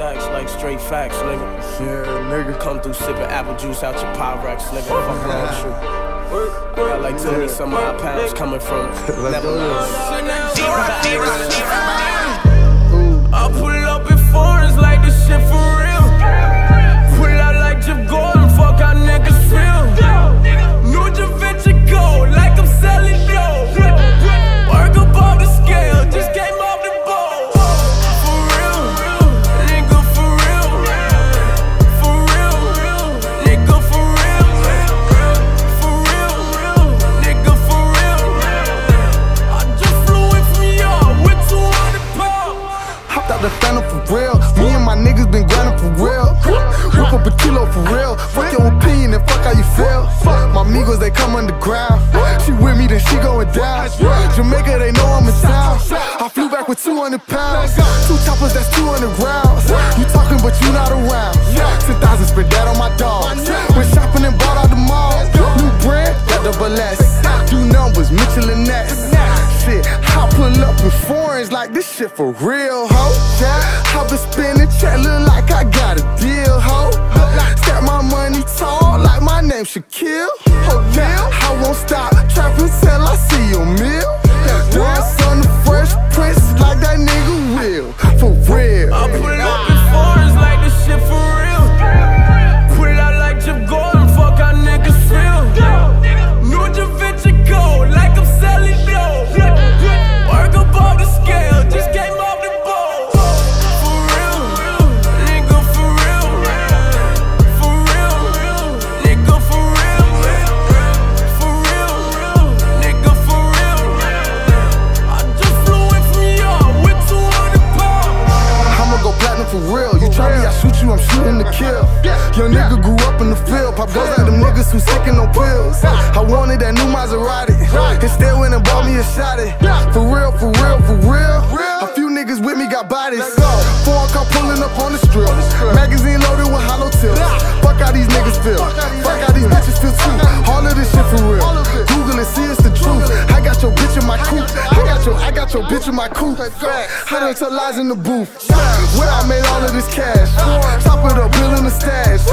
stacks like straight facts, nigga. Yeah, nigga. Come through sipping apple juice out your Pyrex, nigga. Fuck wrong with you. I got like 20 some odd pounds coming from Let's A kilo for real. Fuck your opinion and fuck how you feel. My amigos, they come underground. She with me, then she going down. Jamaica, they know I'm in town. I flew back with 200 pounds. Two choppers, that's 200 rounds. You talking, but you not around. 10,000 spent that on my dogs. Went shopping and bought out the mall. New brand, got double S. Few numbers, Mitchell and Ness. Shit, I pull up in foreigns like this shit for real, ho. I been spending check, look like I got a deal, ho. Like my name Shaquille. For real. You try me, I shoot you, I'm shooting to kill. Young nigga grew up in the field. Pop goes at them niggas who sickin' on pills. I wanted that new Maserati. Instead went and bought me a shotty. For real, for real, for real. A few niggas with me got bodies. Foreign car pulling up on the strip. Magazine loaded with hollow tips. Fuck how these niggas feel. Fuck how these bitches feel too. Bitch in my coupe. I done tell lies in the booth. Where I made all of this cash. Top of the bill in the stash.